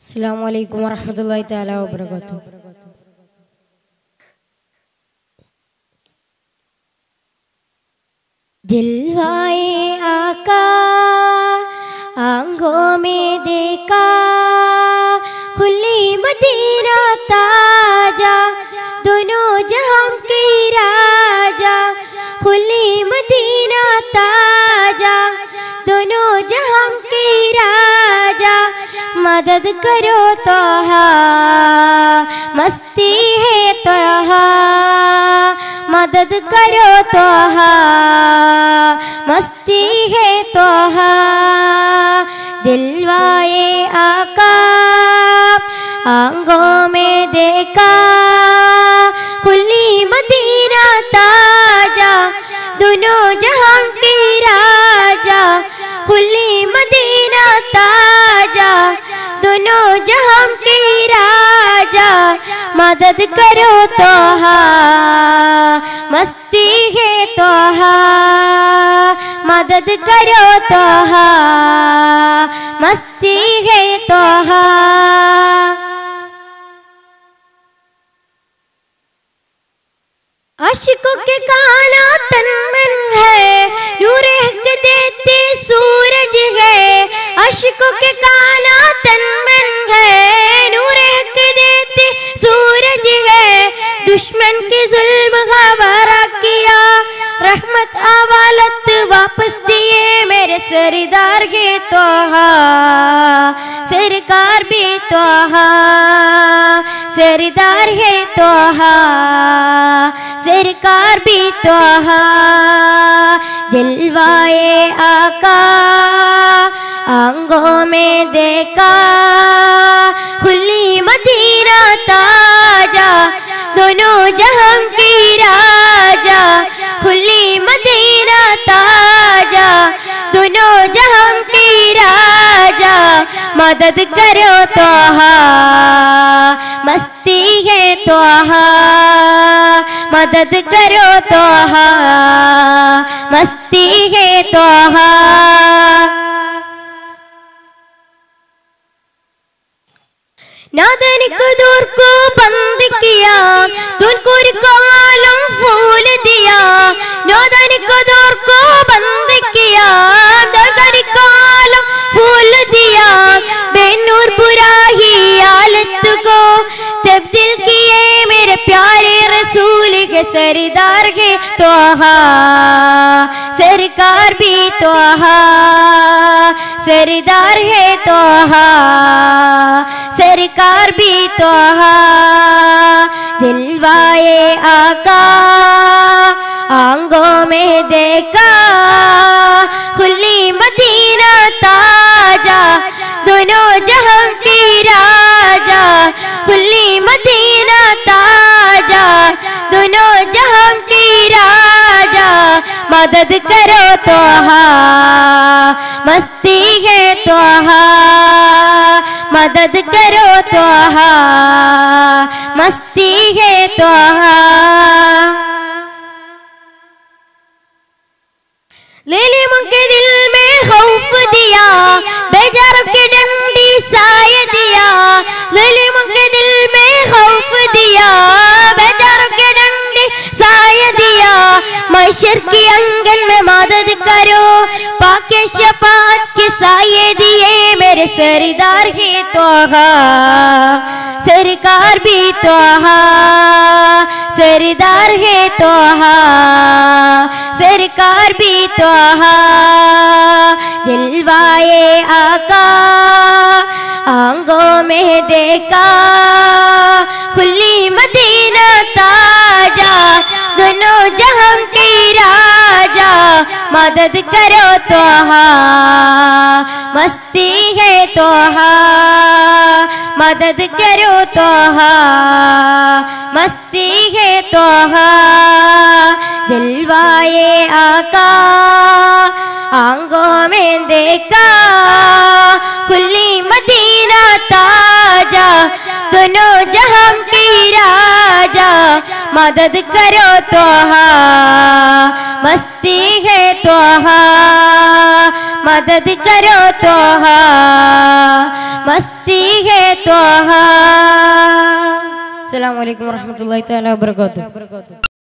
Assalamu alaikum warahmatullahi ta'ala wa barakatuh. Dilwai aka ango deka khuli madina taaja dono jahan ke raja khuli madina مدد کرو تو مستی ہے تو مدد کرو تو مستی ہے تو دلوائے آقا، آنگوں میں دیکھا مدد کرو تو مستی ہے تو مدد کرو تو مستی ہے تو عشق کے کانوں دشمن کے ظلم غوارہ کیا، رحمت آوالت واپس دیے میرے سردار کے توہا، سرکار بھی توہا، سردار ہے توہا، سرکار بھی توہا۔ دلوائے آقا، آنگوں میں دیکھا جہاں کی راجہ، کھلی مدینہ تاجا دونوں جہاں کی راجہ، مدد کرو تو مستی ہے تو مدد کرو تو مستی ہے تو نادن قدور کو بند کیا تن کر پھول دیا نادن قدور کو بند کیا دردن کو پھول دیا بے نور برا ہی حالت کو تبدیل کیے میرے پیارے رسول کے سردار ہے تو سرکار بھی تو سردار ہے تو توہا دلوائے آقا آنگوں میں دیکھا کھلی مدینہ تاجا دونوں جہاں کی راجا کھلی مدینہ تاجا دونوں جہاں کی راجا مدد کرو توہا مستی ہے توہا مدد کرو لے من کے دل میں خوف دیا بے کے ڈنڈی سائے دیا من کے دل میں خوف دیا بے کے ڈنڈی سائے دیا کی انگن میں مدد کرو، پاک شفاعت کی سائے دیئے میرے سردار ہی توہا، سرکار بھی توہا. سردار ہے توحا سرکار بھی توحا جلوائے آقا، آنگوں میں دیکھا۔ کھلی مدینہ تاجا، دونوں جہاں کی راجا۔ مدد کرو توحا مستی ہے توحا عبادت کرو تو مستی ہے توہا دلوائے آقا آنگوں میں دیکھا کھلی مدینہ تاجا دونوں جہاں کی راجا مدد کرو تو مستی ہے توہا مدد کرو تو ത്വഹ അസ്സലാമു അലൈക്കും വറഹ്മത്തുള്ളാഹി തആല വബറകാതുഹു